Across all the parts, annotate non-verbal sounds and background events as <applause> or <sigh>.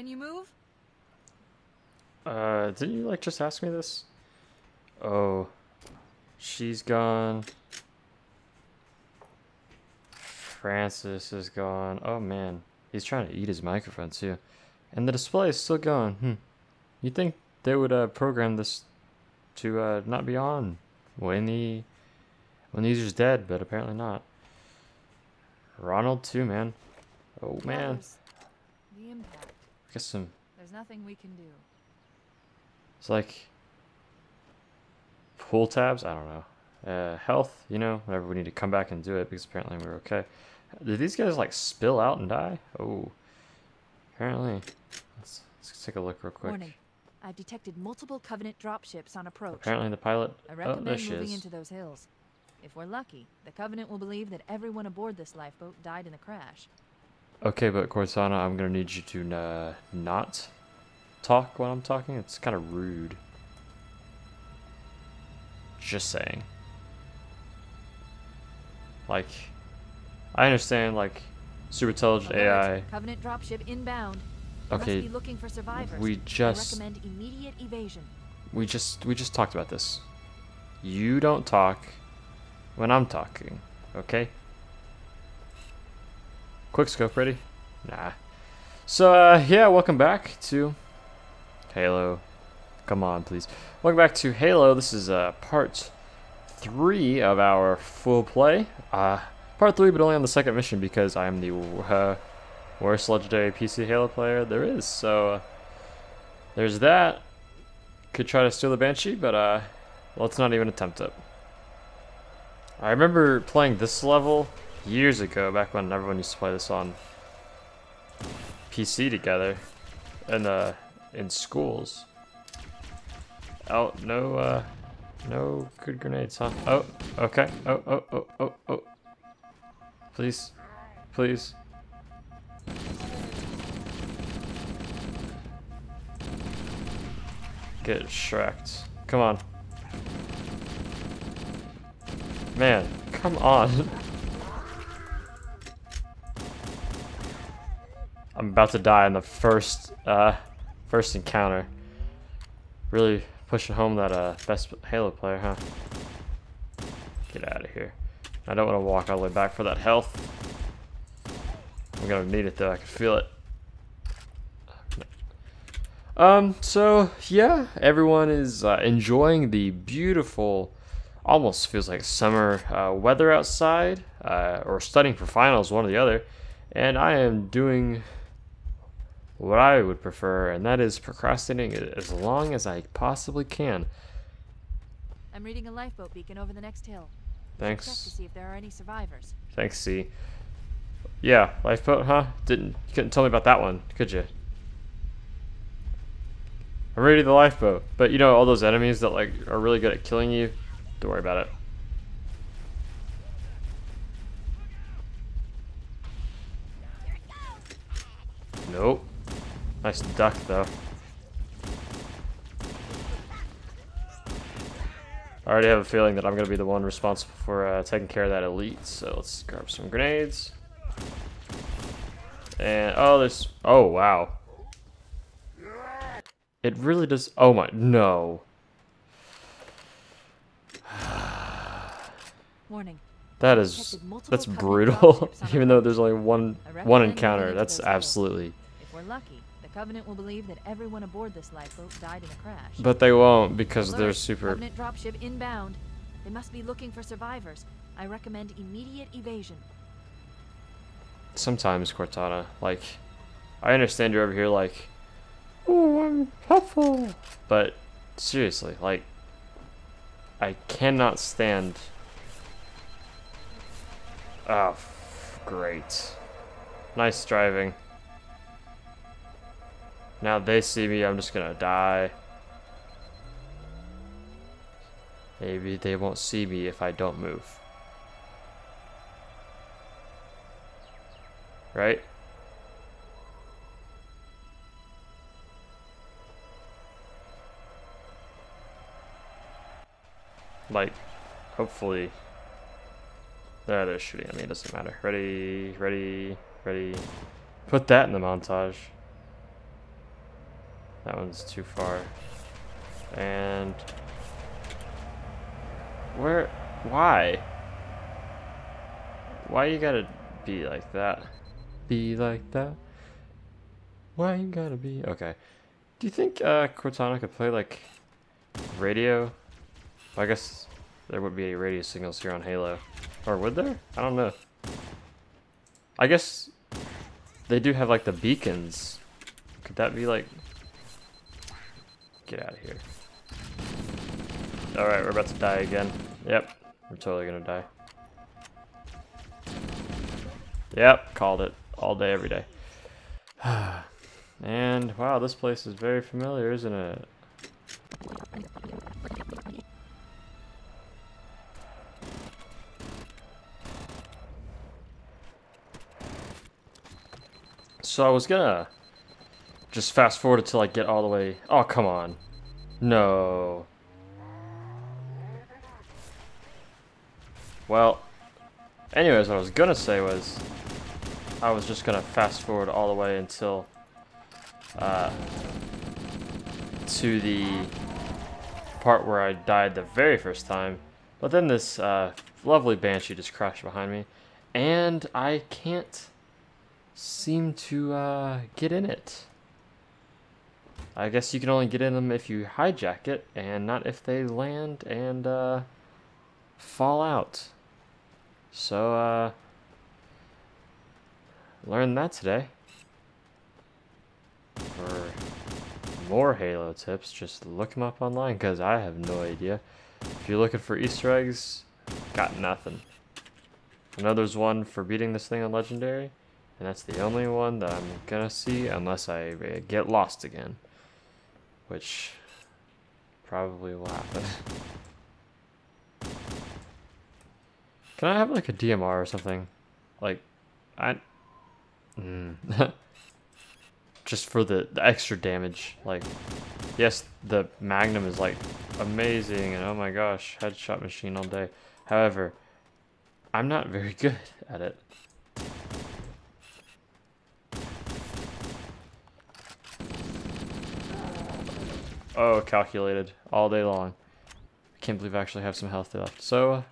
Can you move? Uh, didn't you like just ask me this? Oh, she's gone. Francis is gone. Oh man, he's trying to eat his microphone too, and the display is still going. Hmm. You think they would uh, program this to uh, not be on when the when the user's dead, but apparently not. Ronald too, man. Oh man, The impact. Guess some. There's nothing we can do. It's like pool tabs. I don't know. Uh, health, you know, whenever we need to come back and do it because apparently we're okay. Did these guys like spill out and die? Oh, apparently. Let's, let's take a look real quick. Warning. I've detected multiple Covenant dropships on approach. Apparently the pilot. I Oh, recommend she moving is. into those hills. If we're lucky, the Covenant will believe that everyone aboard this lifeboat died in the crash. Okay, but Cortana, I'm gonna need you to uh, not talk when I'm talking. It's kind of rude. Just saying. Like, I understand, like, super intelligent. AI. Covenant dropship inbound. Okay, looking for survivors. we I just- recommend immediate evasion. We just we just talked about this. You don't talk when I'm talking, okay? Quick scope ready? Nah. So uh yeah, welcome back to Halo. Come on, please. Welcome back to Halo. This is uh part 3 of our full play. Uh part 3 but only on the second mission because I am the uh, worst legendary PC Halo player there is. So uh, there's that. Could try to steal the Banshee, but uh, let's not even attempt it. I remember playing this level years ago, back when everyone used to play this on PC together, and uh, in schools. Oh no, uh, no good grenades, huh? Oh, okay. Oh, oh, oh, oh, oh. Please, please. Get shreked. Come on. Man, come on. <laughs> I'm about to die in the first uh first encounter. Really pushing home that uh best Halo player, huh? Get out of here. I don't want to walk all the way back for that health. I'm gonna need it though, I can feel it. Um, so yeah, everyone is uh, enjoying the beautiful, almost feels like summer uh, weather outside, uh, or studying for finals, one or the other. And I am doing what I would prefer, and that is procrastinating as long as I possibly can. I'm reading a lifeboat beacon over the next hill. Thanks. Check to Thanks, see if there are any survivors. thanks, C. Yeah, lifeboat, huh? Didn't you couldn't tell me about that one, could you? I'm ready to the lifeboat, but you know all those enemies that like are really good at killing you. Don't worry about it. Nope. Nice duck though. I already have a feeling that I'm gonna be the one responsible for uh, taking care of that elite. So let's grab some grenades. And oh, there's oh wow. It really does. Oh my no. Warning. That is that's brutal. <laughs> Even though there's only one one encounter. That's absolutely. If we're lucky, the Covenant will believe that everyone aboard this lifeboat died in a crash. But they won't because they're super. Covenant dropship inbound. They must be looking for survivors. I recommend immediate evasion. Sometimes Cortana, like, I understand you're over here like, oh, I'm helpful, but seriously, like, I cannot stand. Oh, great. Nice driving. Now they see me, I'm just gonna die. Maybe they won't see me if I don't move. Right? Like, hopefully. There, they're shooting at me, it doesn't matter. Ready, ready, ready. Put that in the montage. That one's too far. And where? Why? Why you gotta be like that? Be like that? Why you gotta be? Okay. Do you think uh, Cortana could play like radio? I guess there would be radio signals here on Halo. Or would there? I don't know. I guess they do have like the beacons. Could that be like... Get out of here. Alright, we're about to die again. Yep, we're totally gonna die. Yep, called it. All day, every day. <sighs> and, wow, this place is very familiar, isn't it? So I was gonna just fast forward until I get all the way. Oh, come on. No. Well, anyways, what I was gonna say was I was just gonna fast forward all the way until uh, to the part where I died the very first time. But then this uh, lovely banshee just crashed behind me, and I can't seem to uh, get in it. I guess you can only get in them if you hijack it, and not if they land and uh, fall out. So, uh, learned that today. For more Halo tips, just look them up online, because I have no idea. If you're looking for Easter eggs, got nothing. I know there's one for beating this thing on Legendary, and that's the only one that I'm gonna see unless I uh, get lost again. Which probably will happen. Can I have like a DMR or something? Like, I... Mm. <laughs> Just for the, the extra damage. Like, yes, the Magnum is like amazing and oh my gosh, headshot machine all day. However, I'm not very <laughs> good at it. Oh, calculated. All day long. I can't believe I actually have some health left. So,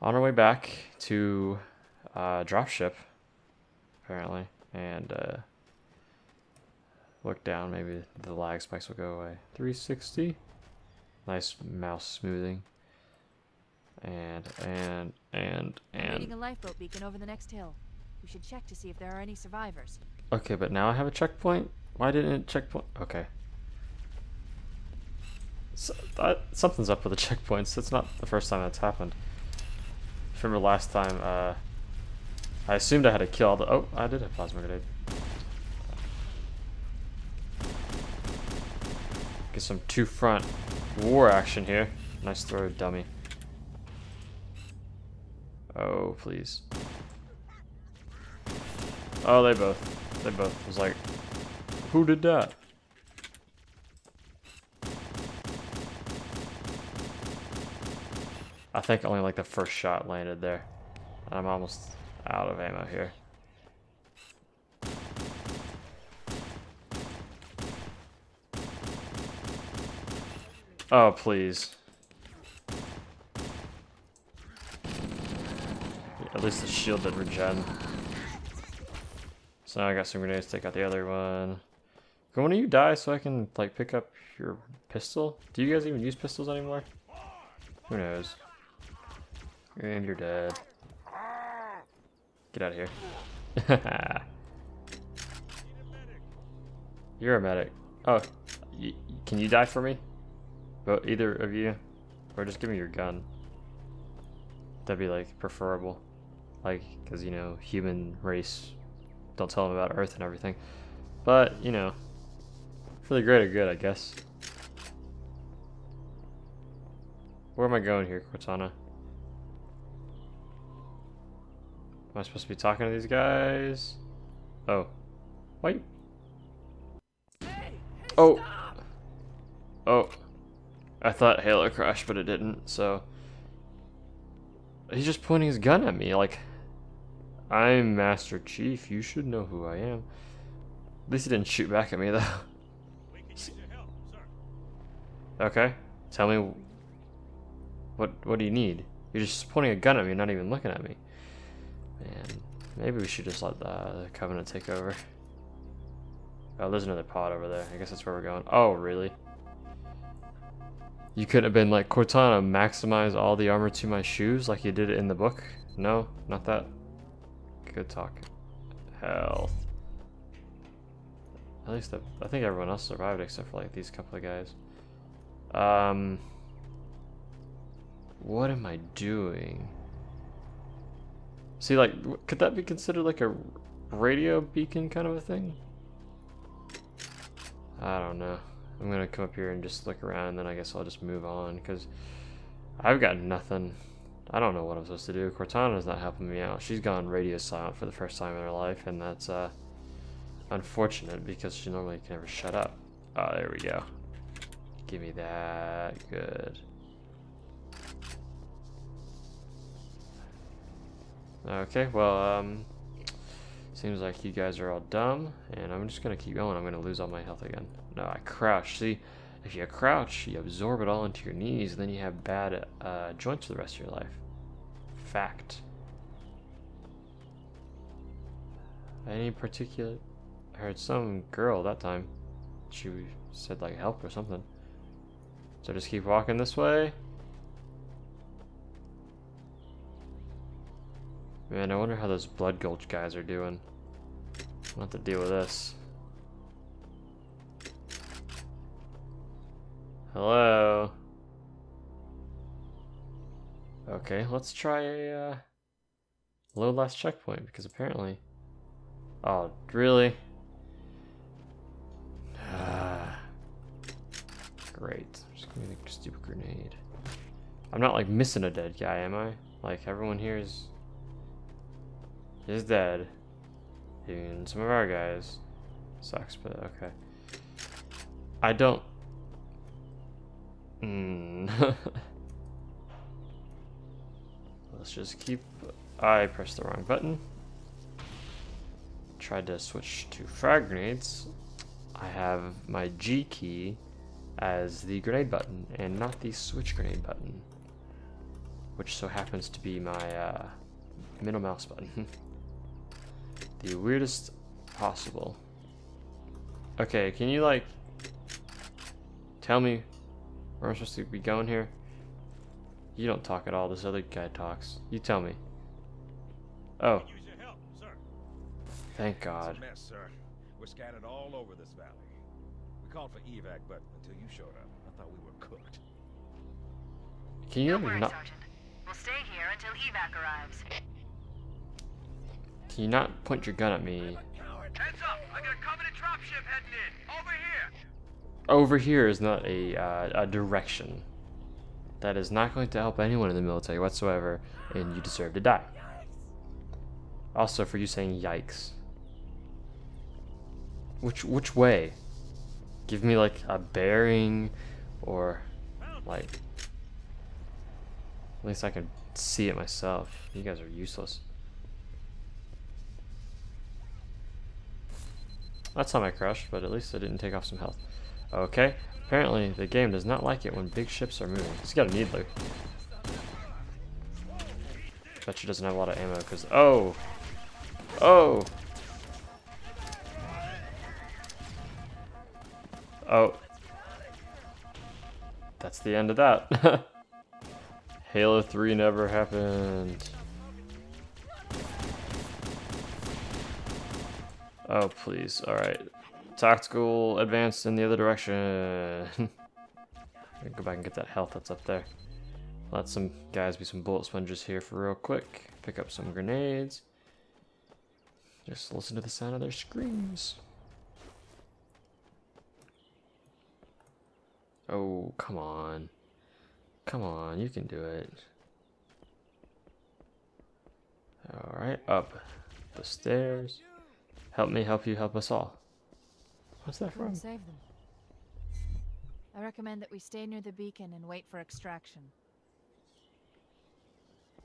on our way back to uh, dropship, apparently, and uh, look down, maybe the lag spikes will go away. 360. Nice mouse smoothing. And, and, and, and. Reading a lifeboat beacon over the next hill. We should check to see if there are any survivors. Okay, but now I have a checkpoint? Why didn't it checkpoint? Okay. So, that, something's up with the <laughs> checkpoints. It's not the first time that's happened. remember last time, uh, I assumed I had to kill all the- oh, I did have plasma grenade. Get some two-front war action here. Nice throw, dummy. Oh, please. Oh, they both. They both was like, who did that? I think only like the first shot landed there. And I'm almost out of ammo here. Oh, please. At least the shield did regen. So now I got some grenades take out the other one. Can one of you die so I can like pick up your pistol? Do you guys even use pistols anymore? Who knows? And you're dead. Get out of here. <laughs> you're a medic. Oh, can you die for me? But either of you? Or just give me your gun. That'd be like preferable. Like, because you know, human race, don't tell them about Earth and everything. But, you know, for the greater good, I guess. Where am I going here, Cortana? Am I supposed to be talking to these guys? Oh. Wait. Oh. Oh. I thought Halo crashed, but it didn't, so... He's just pointing his gun at me, like... I'm Master Chief, you should know who I am. At least he didn't shoot back at me, though. <laughs> Okay. Tell me. What What do you need? You're just pointing a gun at me, not even looking at me. Man, maybe we should just let the, the Covenant take over. Oh, there's another pod over there. I guess that's where we're going. Oh, really? You could have been like, Cortana, maximize all the armor to my shoes like you did it in the book? No, not that. Good talk. Health. At least the, I think everyone else survived except for like these couple of guys. Um, what am I doing? See, like, could that be considered like a radio beacon kind of a thing? I don't know. I'm gonna come up here and just look around, and then I guess I'll just move on because I've got nothing. I don't know what I'm supposed to do. Cortana's not helping me out. She's gone radio silent for the first time in her life, and that's uh, unfortunate because she normally can never shut up. Oh, there we go. Give me that. Good. Okay, well, um, seems like you guys are all dumb, and I'm just gonna keep going. I'm gonna lose all my health again. No, I crouch. See, if you crouch, you absorb it all into your knees, and then you have bad uh, joints for the rest of your life. Fact. Any particular? I heard some girl that time. She said like help or something. So just keep walking this way. Man, I wonder how those Blood Gulch guys are doing. I'll have to deal with this. Hello? Okay, let's try a uh, low last checkpoint because apparently. Oh, really? <sighs> Great. Just gonna make a stupid grenade. I'm not like missing a dead guy, am I? Like everyone here is is dead. And some of our guys. Sucks, but okay. I don't. Mm. <laughs> Let's just keep. I pressed the wrong button. Tried to switch to frag grenades. I have my G key as the grenade button and not the switch grenade button, which so happens to be my uh, middle mouse button. <laughs> the weirdest possible. Okay, can you like tell me where I'm supposed to be going here? You don't talk at all. This other guy talks. You tell me. Oh, Use your help, thank It's God. a mess, sir. We're scattered all over this valley. We called for evac, but until you showed up, I thought we were cooked. Can you Don't worry, not? Sergeant. We'll stay here until evac arrives. Can you not point your gun at me? Heads up! I got a Covenant dropship heading in. Over here. Over here is not a uh, a direction. That is not going to help anyone in the military whatsoever, and you deserve to die. Also, for you saying "yikes," which which way? Give me like a bearing, or like at least I can see it myself. You guys are useless. That's how I crashed, but at least I didn't take off some health. Okay, apparently the game does not like it when big ships are moving. He's got a needler. Bet she doesn't have a lot of ammo, because... Oh! Oh! Oh. That's the end of that. <laughs> Halo 3 never happened. Oh, please. Alright. Tactical advance in the other direction. <laughs> go back and get that health that's up there. Let some guys be some bullet sponges here for real quick. Pick up some grenades. Just listen to the sound of their screams. Oh, come on. Come on, you can do it. Alright, up the stairs. Help me help you help us all. What's that Come from? save them. I recommend that we stay near the beacon and wait for extraction.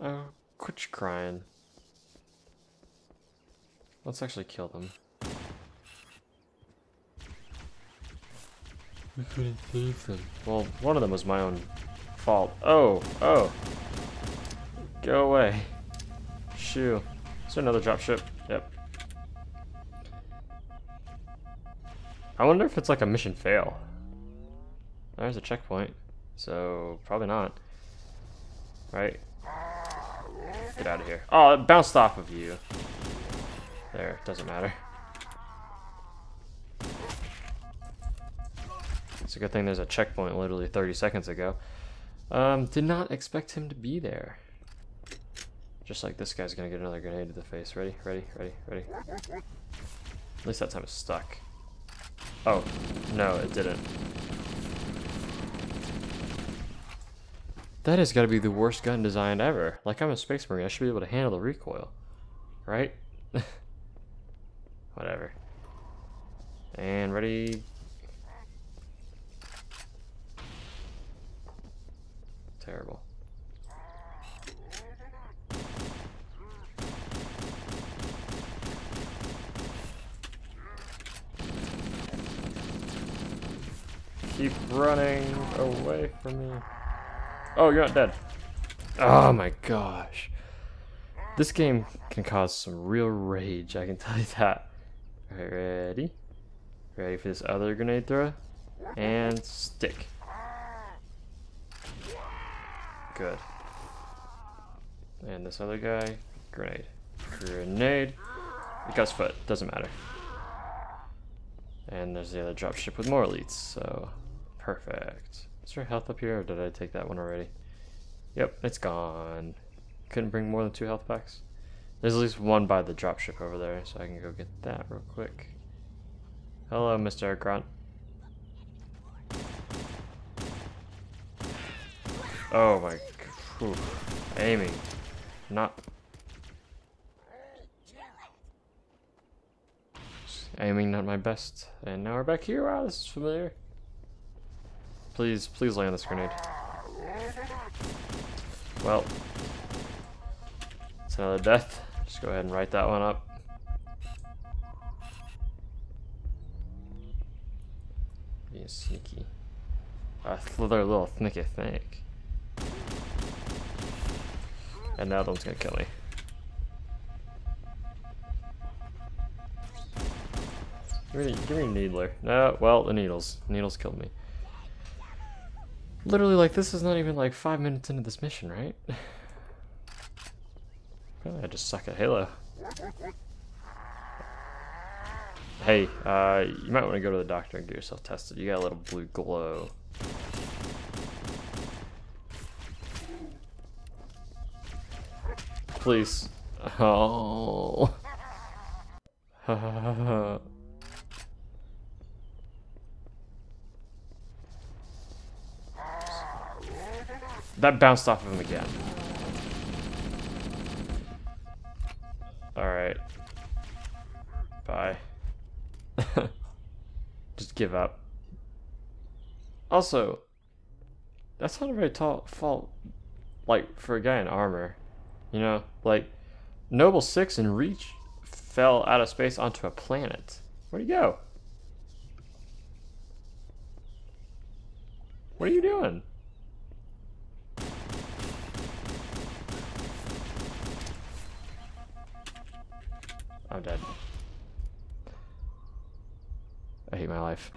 Oh, quit crying. Let's actually kill them. We couldn't save them. Well, one of them was my own fault. Oh, oh. Go away. Shoo. Is there another dropship? Yep. I wonder if it's like a mission fail. There's a checkpoint. So, probably not. Right? Get out of here. Oh, it bounced off of you. There, doesn't matter. It's a good thing there's a checkpoint literally 30 seconds ago. Um, did not expect him to be there. Just like this guy's gonna get another grenade to the face. Ready, ready, ready, ready. At least that time it's stuck. Oh, no, it didn't. That has got to be the worst gun design ever. Like, I'm a space marine. I should be able to handle the recoil. Right? <laughs> Whatever. And ready. Terrible. Keep running away from me. Oh, you're not dead. Oh my gosh. This game can cause some real rage, I can <laughs> tell you that. Alright, ready? Ready for this other grenade throw? And stick. Good. And this other guy, grenade. Grenade. Gus foot, doesn't matter. And there's the other dropship with more elites, so perfect. Is there health up here, or did I take that one already? Yep, it's gone. Couldn't bring more than two health packs. There's at least one by the dropship over there, so I can go get that real quick. Hello, Mr. Grunt. Oh my, whew. aiming, not. Aiming not my best, and now we're back here. Wow, this is familiar. Please, please land this grenade. Well, it's another death. Just go ahead and write that one up. Being sneaky. A little sneaky snake. And now that one's gonna kill me. Give me, give me a needler. No, well, the needles. Needles killed me. Literally, like, this is not even like five minutes into this mission, right? Apparently I just suck at Halo. Hey, uh, you might want to go to the doctor and get yourself tested. You got a little blue glow. Please. Oh. <laughs> That bounced off of him again. Alright. Bye. <laughs> Just give up. Also, that's not a very tall fault, like, for a guy in armor. You know, like, Noble 6 and Reach fell out of space onto a planet. Where'd he go? What are you doing? I'm dead. I hate my life.